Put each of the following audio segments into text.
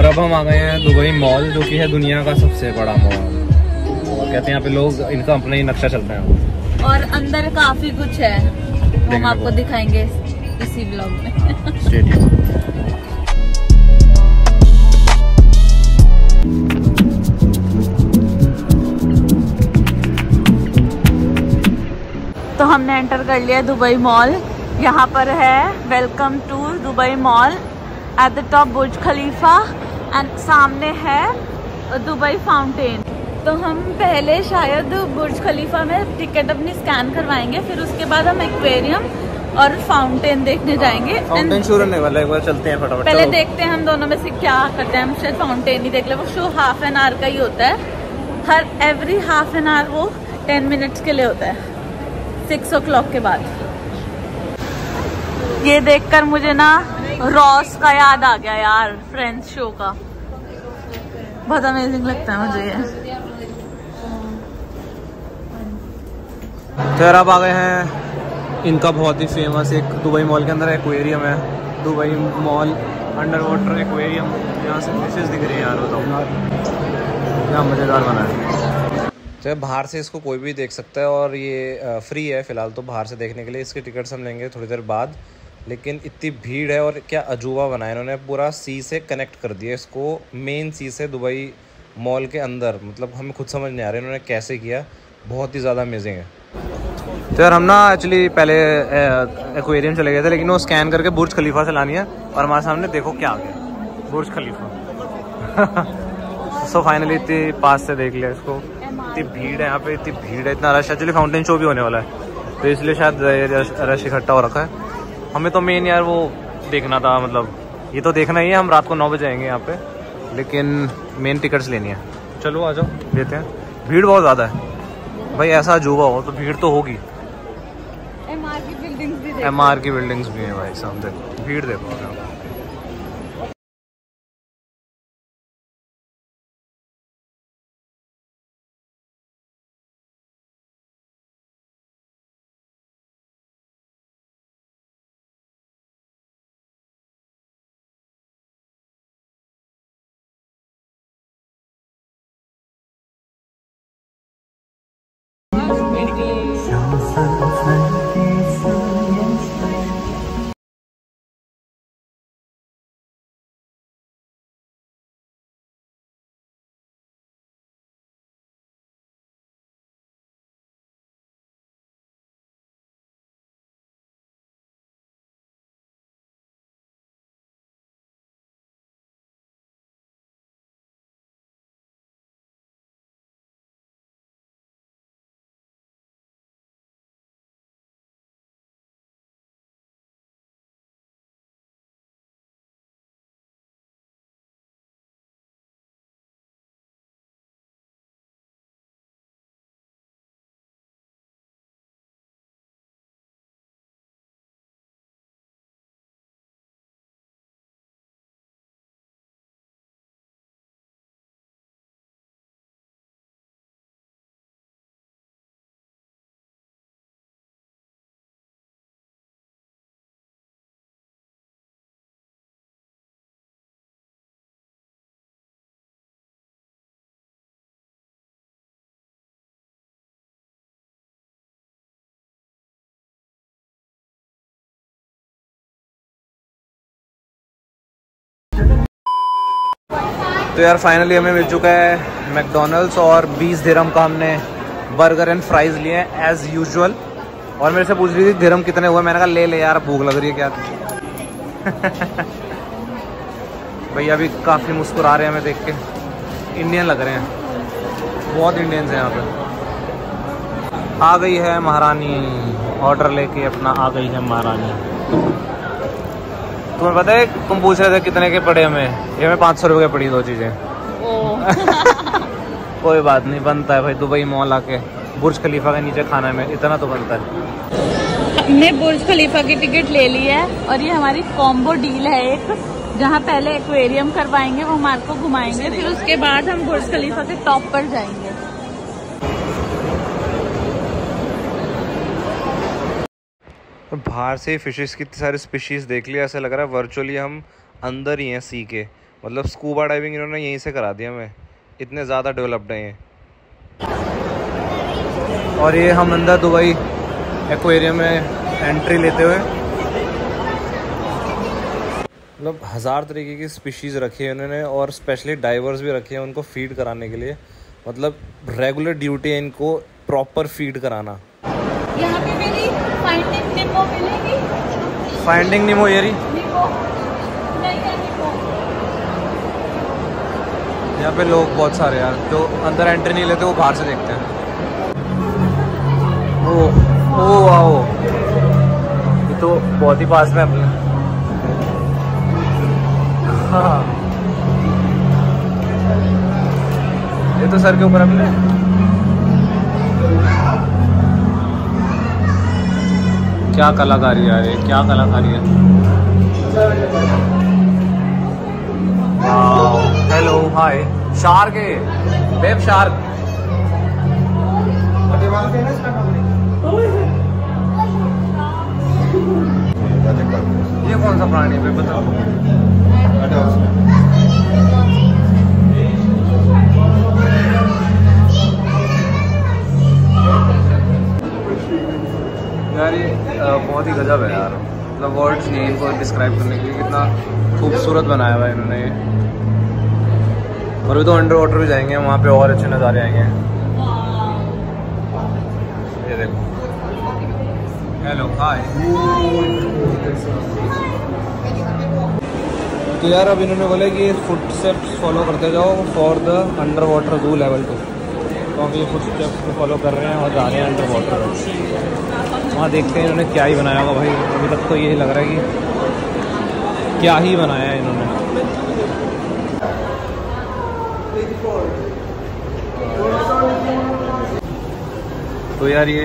और अब हम आ गए हैं दुबई मॉल जो कि है दुनिया का सबसे बड़ा मॉल। और कहते हैं यहाँ पे लोग इनका अपना ही नक्शा चलता है। और अंदर काफ़ी कुछ है। हम आपको दिखाएँगे इसी ब्लॉग में। तो हमने एंटर कर लिया दुबई मॉल। यहाँ पर है welcome to Dubai mall. At the top Burj Khalifa. And सामने है दुबई फाउंटेन तो हम पहले शायद बुर्ज खलीफा में टिकट अपनी स्कैन करवाएँगे फिर उसके बाद हम एक्वेरियम और फाउंटेन देखने जाएँगे. फाउंटेन शुरू होने वाला है एक बार चलते हैं फटाफट पहले देखते हैं हम दोनों में से क्या करते हैं हम शायद फाउंटेन ही देख ले. वो शो हाफ़ एन आवर का ही होता है. हर एवरी हाफ़ एन आवर वो टेन मिनट्स के लिए होता है. सिक्स ओ क्लॉक के बाद. ये देखकर मुझे ना रॉस का याद आ गया यार फ्रेंड्स शो का। बहुत अमेजिंग लगता है मुझे ये। तो यार अब आ गए हैं, इनका बहुत ही फ़ेमस एक दुबई मॉल के अंदर एक्वेरियम है। Dubai mall under water aquarium यहाँ से फिशेज दिख रही है यार, बताओ। क्या मज़ेदार बना है। तो बाहर से इसको कोई भी देख सकता है और ये फ्री है फ़िलहाल तो बाहर से देखने के लिए इसके टिकट्स हम लेंगे थोड़ी देर बाद। लेकिन इतनी भीड़ है और क्या अजूबा बनाया इन्होंने। पूरा सी से कनेक्ट कर दिया इसको। मेन सी से दुबई मॉल के अंदर। मतलब हमें खुद समझ नहीं आ रहा इन्होंने कैसे किया। बहुत ही ज़्यादा अमेजिंग है। तो यार, हम ना एक्चुअली पहले एक्वेरियम चले गए थे, लेकिन वो स्कैन करके बुर्ज खलीफा से लानी है और हमारे सामने देखो क्या आ गया। बुर्ज खलीफा सो फाइनली इतनी पास से देख लिया इसको। इतनी भीड़ है यहाँ पे, इतनी भीड़ है, इतना रश एक्चुअली फाउंटेन शो भी होने वाला है। तो इसलिए शायद रश इकट्ठा हो रखा है। हमें तो मेन यार वो देखना था मतलब ये तो देखना ही है हम रात को नौ बजे आएँगे यहाँ पे लेकिन मेन टिकट्स लेनी है। चलो आ जाओ। लेते हैं। भीड़ बहुत ज़्यादा है। भाई ऐसा अजूबा हो तो भीड़ तो होगी। एमआर की बिल्डिंग्स भी एम आर की बिल्डिंग्स भी हैं भाई साहब देखो भीड़ देखो। 纷纷。तो यार फाइनली हमें मिल चुका है मैकडोनल्ड्स और 20 दिरम का हमने बर्गर एंड फ्राइज लिए हैं एज यूजुअल और मेरे से पूछ रही थी दिरम कितने हुए? मैंने कहा, ले ले यार, भूख लग रही है क्या? भैया भी काफ़ी मुस्कुरा रहे हैं हमें देख के। इंडियन लग रहे हैं। बहुत इंडियंस हैं यहाँ पे। आ गई है महारानी। ऑर्डर लेके अपना आ गई है महारानी। तुम्हें पता है तुम पूछ रहे थे कितने के पड़े हमें? ये हमें पाँच सौ रुपये पड़ी दो चीज़ें। कोई बात नहीं बनता है भाई दुबई मॉल आके। बुर्ज खलीफा के नीचे खाना में इतना तो बनता है। हमने बुर्ज खलीफा की टिकट ले ली है और ये हमारी कॉम्बो डील है एक। जहाँ पहले एक्वेरियम करवाएँगे वो हमारे को घुमाएँगे फिर उसके बाद हम बुर्ज खलीफा के टॉप पर जाएँगे। बाहर से फिशेस की सारी स्पीशीज़ देख लिया, ऐसा लग रहा है वर्चुअली हम अंदर ही हैं सी के। मतलब स्कूबा डाइविंग इन्होंने यहीं से करा दिया हमें। इतने ज़्यादा डेवलप्ड हैं ये। और ये हम अंदर दुबई एक्वेरियम में एंट्री लेते हुए। मतलब हज़ार तरीके की स्पीशीज़ रखी है उन्होंने और स्पेशली डाइवर्स भी रखे हैं उनको फ़ीड कराने के लिए। मतलब रेगुलर ड्यूटी है इनको प्रॉपर फ़ीड कराना। यहाँ पे मेरी फाइंडिंग निमो मिलेगी। फाइंडिंग निमो यहाँ पे लोग बहुत सारे यार जो अंदर एंट्री नहीं लेते वो बाहर से देखते हैं। ओ ओ आओ। ये तो बहुत ही पास में अपने। हाँ। ये तो सर के ऊपर अपने। क्या कलाकारी ये क्या कलाकारी है? हेलो हाय शार्क है बेब शार्क ये कौन सा प्राणी है? बताओ बहुत ही गजब है यार। मतलब वर्ड्स नहीं इनको डिस्क्राइब करने के लिए कितना खूबसूरत बनाया हुआ है इन्होंने। और भी तो अंडर वाटर भी जाएँगे, वहाँ पे और अच्छे नज़ारे आएँगे। ये देखो। हेलो हाय तो यार अब इन्होंने बोला कि फुट स्टेप्स फॉलो करते जाओ for the under water zoo level two ये फुट स्टेप्स को फॉलो कर रहे हैं और जा रहे हैं अंडर वाटर वहाँ देखते हैं इन्होंने क्या ही बनाया होगा भाई। अभी तक तो यही लग रहा है कि क्या ही बनाया है इन्होंने। तो यार ये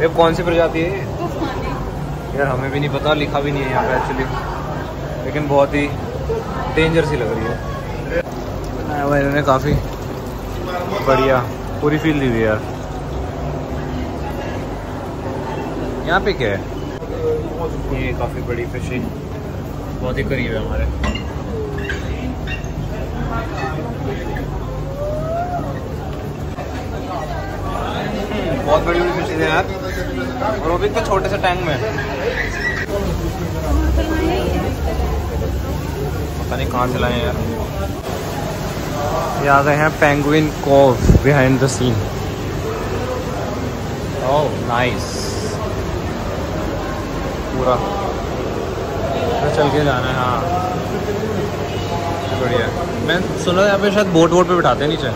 ये कौन सी प्रजाति है ये? यार हमें भी नहीं पता लिखा भी नहीं है यहाँ पे एक्चुअली लेकिन बहुत ही डेंजर सी लग रही है। हाँ, भाई इन्होंने काफ़ी। बढ़िया पूरी फील दी हुई यार। यहाँ पे क्या है? ये काफ़ी बड़ी फ़िश है बहुत ही करीब है हमारे। बहुत बड़ी बड़ी फिशिंग है यार। और वो भी इतने छोटे से टैंक में। पता नहीं कहाँ चलाए यार। ये आ गए हैं penguin cove behind the scene oh nice पूरा। तो चल के जाना है हाँ। बढ़िया। मैं सुना यहाँ पे शायद बोट वोट पे बिठाते हैं नीचे।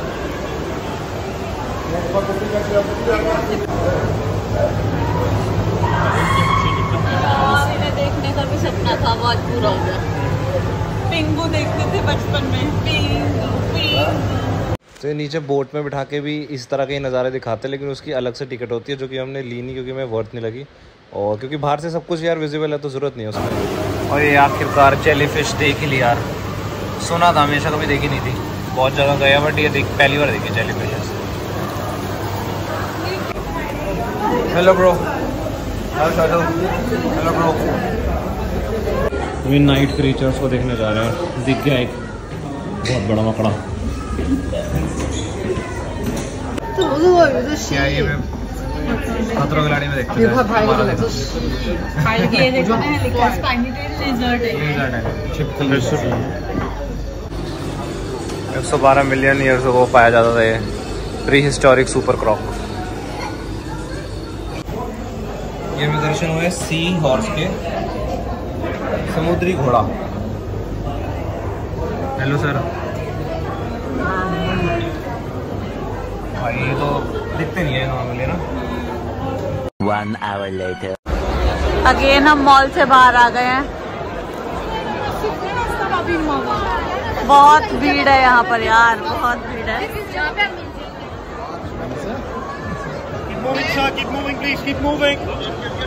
देखने का भी सपना था, बहुत पूरा हो गया। पिंगू देखते थे बचपन में पिंगू तो ये नीचे बोट में बिठा के भी इस तरह के ही नज़ारे दिखाते हैं लेकिन उसकी अलग से टिकट होती है जो कि हमने ली नहीं क्योंकि हमें वर्थ नहीं लगी। और क्योंकि बाहर से सब कुछ यार विजिबल है तो ज़रूरत नहीं है उसमें और ये आखिरकार जेली फ़िश देख ही ली यार। सुना था हमेशा कभी देखी नहीं थी। बहुत जगह गया बट ये देख पहली बार देखी jelly fish hello bro hello bro night creatures को देखने जा रहे हैं। दिख गया एक। बहुत बड़ा मकड़ा। क्या ये मैं खतरों के खिलाड़ी में देखते थे। हमारा देखो। ये देखो ना लिखा है स्पाइनी टेल लिजर्ड है। Lizard है, छिपकली। 112 मिलियन ईयर्स को पाया जाता था ये। प्री हिस्टोरिक सुपर क्रॉक ये में दर्शन हुए सी हॉर्स के। समुद्री घोड़ा। हेलो सर भाई ये तो दिखते नहीं है नॉर्मली ना One hour later. अगेन हम मॉल से बाहर आ गए हैं बहुत भीड़ है यहाँ पर यार बहुत भीड़ है Keep moving, sir. Keep moving, please. Keep moving.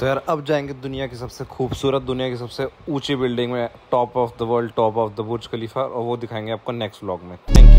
तो यार, अब जाएँगे दुनिया की सबसे खूबसूरत, दुनिया की सबसे ऊँची बिल्डिंग में top of the world top of the Burj Khalifa और वो दिखाएँगे आपको नेक्स्ट व्लॉग में। थैंक